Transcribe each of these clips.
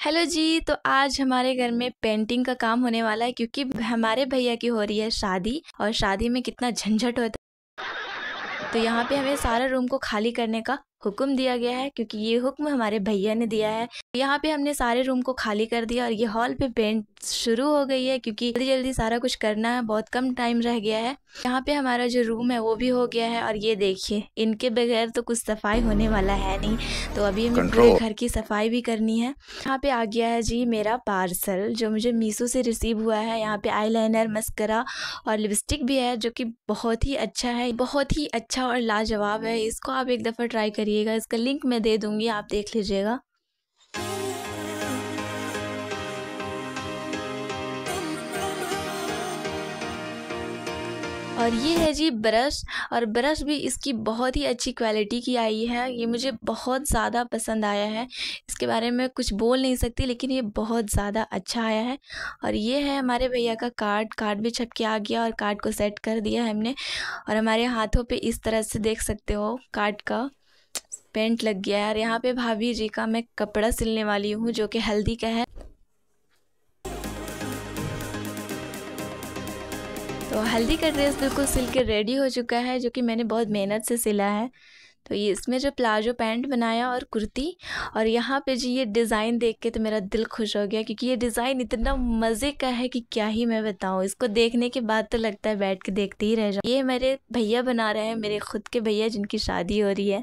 Hello जी तो आज हमारे घर में पेंटिंग का काम होने वाला है क्योंकि हमारे भैया की हो रही है शादी और शादी में कितना झंझट होता है। तो यहाँ पे हमें सारा रूम को खाली करने का हुक्म दिया गया है क्योंकि ये हुक्म हमारे भैया ने दिया है। यहाँ पे हमने सारे रूम को खाली कर दिया और ये हॉल पे पेंट शुरू हो गई है क्योंकि जल्दी जल्दी सारा कुछ करना है बहुत कम टाइम रह गया है। यहाँ पे हमारा जो रूम है वो भी हो गया है और ये देखिए इनके बगैर तो कुछ सफ़ाई होने वाला है नहीं। तो अभी हमें पूरे घर की सफ़ाई भी करनी है। यहाँ पे आ गया है जी मेरा पार्सल जो मुझे मीसो से रिसीव हुआ है। यहाँ पे आई मस्करा और लिपस्टिक भी है जो कि बहुत ही अच्छा है बहुत ही अच्छा और लाजवाब है। इसको आप एक दफ़ा ट्राई करिए। करिएगा, इसका लिंक मैं दे दूँगी, आप देख लीजिएगा। और ये है जी ब्रश, और ब्रश भी इसकी बहुत ही अच्छी क्वालिटी की आई है। ये मुझे बहुत ज़्यादा पसंद आया है। इसके बारे में कुछ बोल नहीं सकती, लेकिन ये बहुत ज़्यादा अच्छा आया है। और ये है हमारे भैया का कार्ड कार्ड भी छप के आ गया और कार्ड को सेट कर दिया हमने। और हमारे हाथों पे इस तरह से देख सकते हो कार्ड का। पेंट लग गया है। और यहाँ पे भाभी जी का मैं कपड़ा सिलने वाली हूँ, जो कि हल्दी का है। तो हल्दी का ड्रेस बिल्कुल सिल के रेडी हो चुका है, जो कि मैंने बहुत मेहनत से सिला है। तो ये इसमें जो प्लाजो पैंट बनाया और कुर्ती, और यहाँ पे जी ये डिज़ाइन देख के तो मेरा दिल खुश हो गया, क्योंकि ये डिज़ाइन इतना मज़े का है कि क्या ही मैं बताऊँ। इसको देखने के बाद तो लगता है बैठ के देखते ही रह जाओ ये मेरे भैया बना रहे हैं, मेरे खुद के भैया जिनकी शादी हो रही है।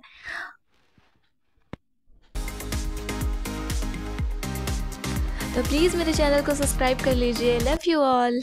तो प्लीज़ मेरे चैनल को सब्सक्राइब कर लीजिए। Love you all